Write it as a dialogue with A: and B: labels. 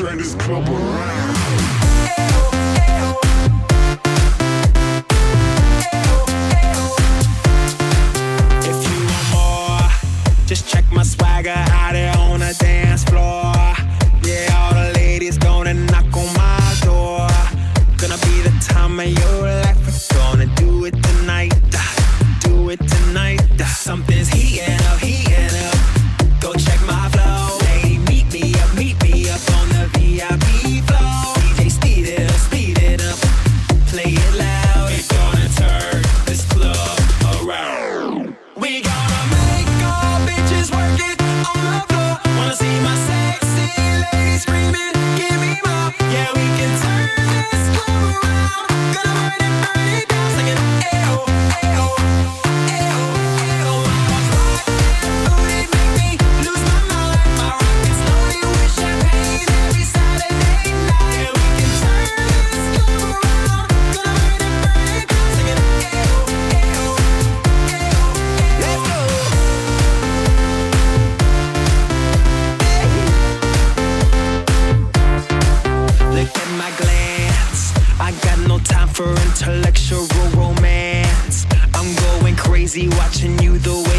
A: turn this club around.
B: Just check my swagger, out there on a dance. for intellectual romance. I'm going crazy watching you the way